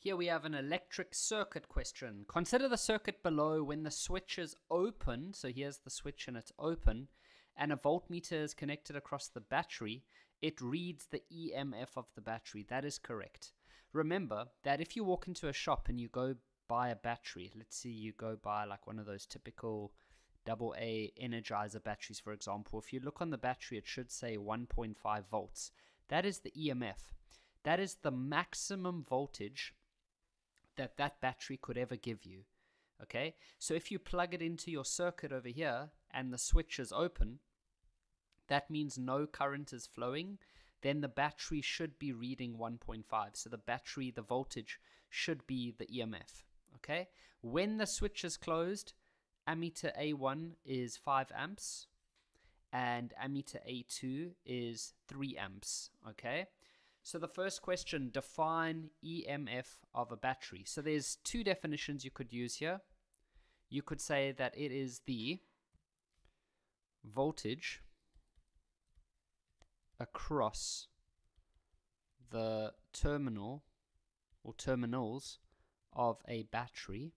Here we have an electric circuit question. Consider the circuit below when the switch is open. So here's the switch and it's open. And a voltmeter is connected across the battery. It reads the EMF of the battery. That is correct. Remember that if you walk into a shop and you go buy a battery, let's see you go buy like one of those typical double A Energizer batteries, for example. If you look on the battery, it should say 1.5 volts. That is the EMF. That is the maximum voltage that that battery could ever give you. Okay, so if you plug it into your circuit over here and the switch is open, that means no current is flowing. Then the battery should be reading 1.5. So the battery, the voltage should be the EMF. Okay, when the switch is closed, ammeter A1 is 5 amps and ammeter A2 is 3 amps. Okay, so the first question, define EMF of a battery. So there's two definitions you could use here. You could say that it is the voltage across the terminal or terminals of a battery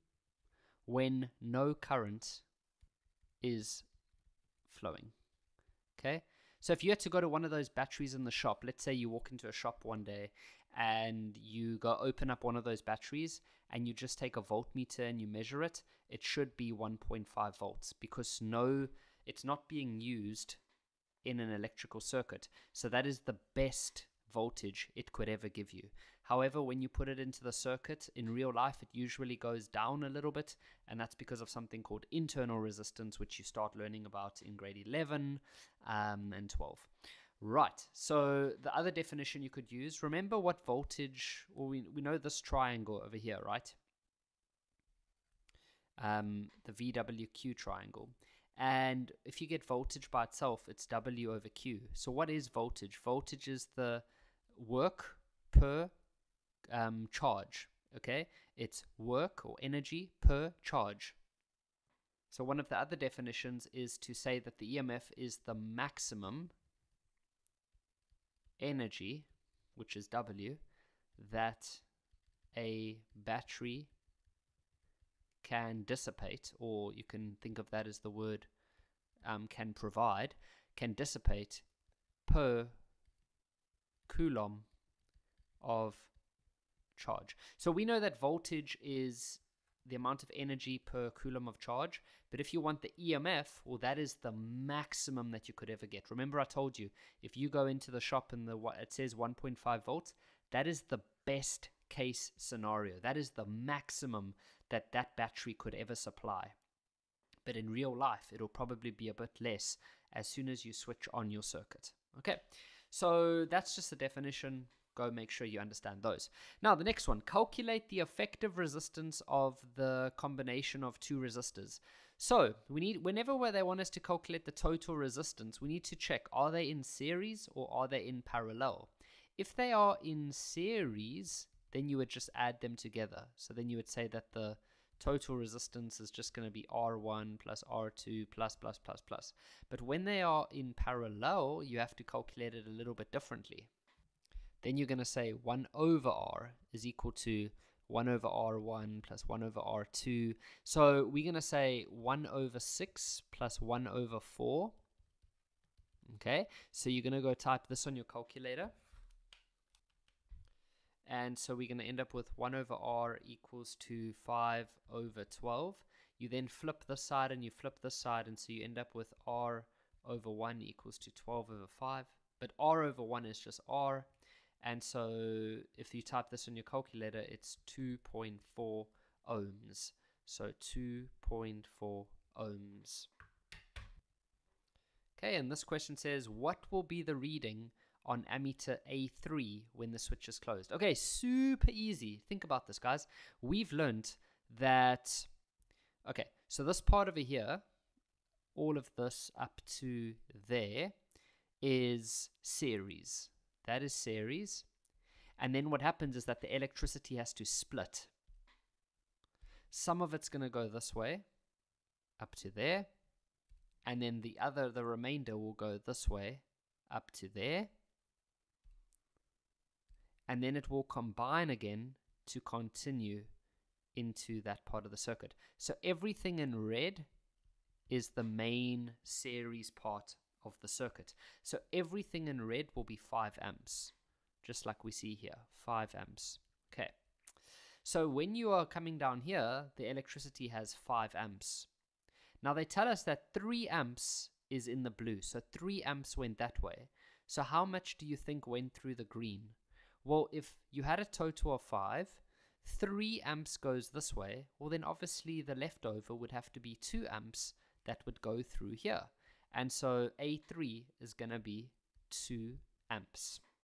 when no current is flowing. Okay, so if you had to go to one of those batteries in the shop, let's say you walk into a shop one day and you go open up one of those batteries and you just take a voltmeter and you measure it, it should be 1.5 volts because no, it's not being used in an electrical circuit. So that is the best voltage it could ever give you. However, when you put it into the circuit in real life, it usually goes down a little bit, and that's because of something called internal resistance, which you start learning about in grade 11 um, and 12. Right, so the other definition you could use, remember what voltage, or we, we know this triangle over here, right? Um, the VWQ triangle. And if you get voltage by itself, it's W over Q. So what is voltage? Voltage is the work per um, charge. Okay, it's work or energy per charge. So one of the other definitions is to say that the EMF is the maximum energy, which is W, that a battery can dissipate, or you can think of that as the word um, can provide, can dissipate per coulomb of charge. So we know that voltage is the amount of energy per coulomb of charge. But if you want the EMF, well, that is the maximum that you could ever get. Remember, I told you if you go into the shop and the it says 1.5 volts, that is the best case scenario. That is the maximum that that battery could ever supply. But in real life, it'll probably be a bit less as soon as you switch on your circuit. Okay, so that's just the definition go make sure you understand those. Now, the next one calculate the effective resistance of the combination of two resistors. So, we need whenever they want us to calculate the total resistance, we need to check are they in series or are they in parallel? If they are in series, then you would just add them together. So then you would say that the total resistance is just going to be R1 plus R2 plus plus plus plus. But when they are in parallel, you have to calculate it a little bit differently. Then you're going to say 1 over r is equal to 1 over r1 plus 1 over r2. So we're going to say 1 over 6 plus 1 over 4. Okay, so you're going to go type this on your calculator. And so we're going to end up with 1 over r equals to 5 over 12. You then flip this side and you flip this side, and so you end up with r over 1 equals to 12 over 5. But r over 1 is just r, and so if you type this in your calculator, it's 2.4 ohms. So 2.4 ohms. Okay, and this question says, what will be the reading on ammeter A3 when the switch is closed? Okay, super easy. Think about this, guys. We've learned that, okay, so this part over here, all of this up to there is series. That is series. And then what happens is that the electricity has to split. Some of it's going to go this way, up to there. And then the other, the remainder will go this way, up to there. And then it will combine again to continue into that part of the circuit. So everything in red is the main series part of the circuit. So everything in red will be 5 amps, just like we see here, 5 amps. Okay. So when you are coming down here, the electricity has 5 amps. Now they tell us that 3 amps is in the blue, so 3 amps went that way. So how much do you think went through the green? Well, if you had a total of 5, 3 amps goes this way, well then obviously the leftover would have to be 2 amps that would go through here. And so A3 is going to be 2 amps.